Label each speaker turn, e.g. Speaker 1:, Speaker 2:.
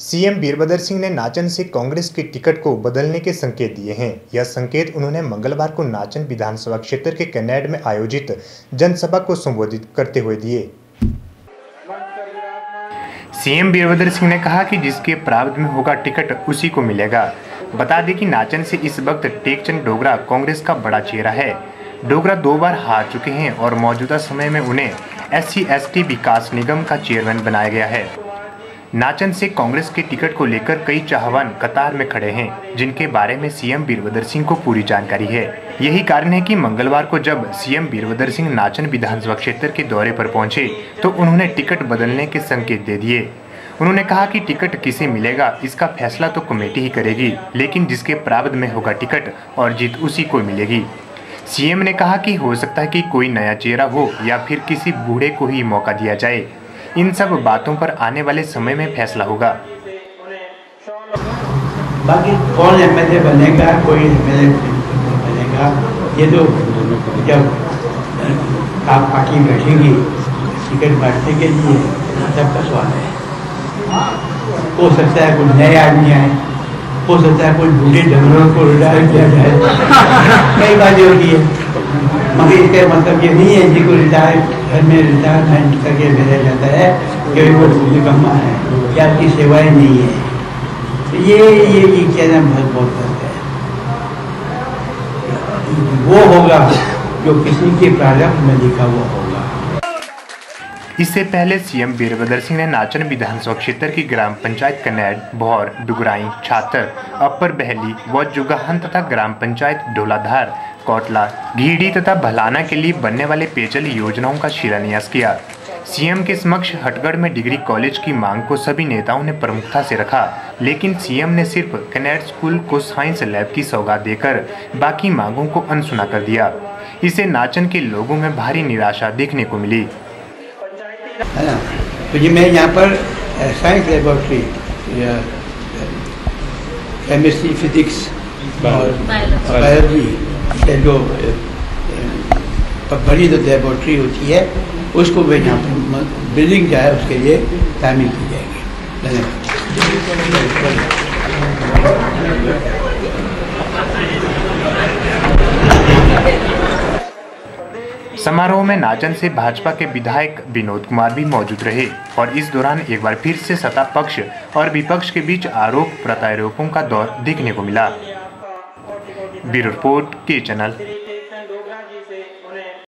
Speaker 1: CM Virbhadra Singh ने नाचन से कांग्रेस के टिकट को बदलने के संकेत दिए हैं। यह संकेत उन्होंने मंगलवार को नाचन विधानसभा क्षेत्र के कन्नैड में आयोजित जनसभा को संबोधित करते हुए दिए। सीएम वीरभद्र सिंह ने कहा कि जिसके प्रावध में होगा टिकट, उसी को मिलेगा। बता दें कि नाचन से इस वक्त टेकचंद डोगरा कांग्रेस का बड़ा चेहरा है। डोगरा दो बार हार चुके हैं और मौजूदा समय में उन्हें एस सी विकास निगम का चेयरमैन बनाया गया है। नाचन से कांग्रेस के टिकट को लेकर कई चाहवान कतार में खड़े हैं, जिनके बारे में सीएम वीरभद्र सिंह को पूरी जानकारी है। यही कारण है कि मंगलवार को जब सीएम वीरभद्र सिंह नाचन विधानसभा क्षेत्र के दौरे पर पहुँचे तो उन्होंने टिकट बदलने के संकेत दे दिए। उन्होंने कहा कि टिकट किसे मिलेगा, इसका फैसला तो कमेटी ही करेगी, लेकिन जिसके प्रावध में होगा टिकट और जीत उसी को मिलेगी। सीएम ने कहा कि हो सकता है कि कोई नया चेहरा हो या फिर किसी बूढ़े को ही मौका दिया जाए। इन सब बातों पर आने वाले समय में फैसला होगा।
Speaker 2: बाकी कौन एम एल ए बनेगा, कोई एम एल ए बनेगा, ये तो जब आप पार्टी बैठेगी, टिकट बांटने के लिए, सबका सवाल है। हो सकता है कुछ नए आदमी आए। हो सकता है कुछ बूढ़े डंगरों को रिटायर किया जाए। कई बातें होती है मगर इसका मतलब ये नहीं है जिसको रिटायर, घर में रिटायरमेंट करके भेजा जाता है, कि वो निकम्मा है, या आपकी सेवाएँ नहीं है। तो ये ये ये कहना बहुत बहुत गलत है। वो होगा जो किसी के प्रारंभ में लिखा हुआ होगा।
Speaker 1: इससे पहले सीएम वीरभद्र सिंह ने नाचन विधानसभा क्षेत्र की ग्राम पंचायत कनैड भौर, डुगराई, छातर अपर बहली व जुगाहन तथा ग्राम पंचायत ढोलाधार कोटला घीडी तथा भलाना के लिए बनने वाले पेयजल योजनाओं का शिलान्यास किया। सीएम के समक्ष हटगढ़ में डिग्री कॉलेज की मांग को सभी नेताओं ने प्रमुखता से रखा, लेकिन सीएम ने सिर्फ़ कनेड स्कूल को साइंस लैब की सौगात देकर बाकी मांगों को अनसुना कर दिया। इसे नाचन के लोगों में भारी निराशा देखने को मिली।
Speaker 2: है ना? तो ये मैं यहाँ पर साइंस लेबोरेटरी केमिस्ट्री फिजिक्स और बायोलॉजी के जो बड़ी जो लेबोरेटरी होती है उसको मैं यहाँ पर बिल्डिंग जाए उसके लिए टाइमिंग की जाएगी।
Speaker 1: समारोह में नाचन से भाजपा के विधायक विनोद कुमार भी मौजूद रहे और इस दौरान एक बार फिर से सत्ता पक्ष और विपक्ष के बीच आरोप प्रत्यारोपों का दौर देखने को मिला। ब्यूरो रिपोर्ट, के चैनल।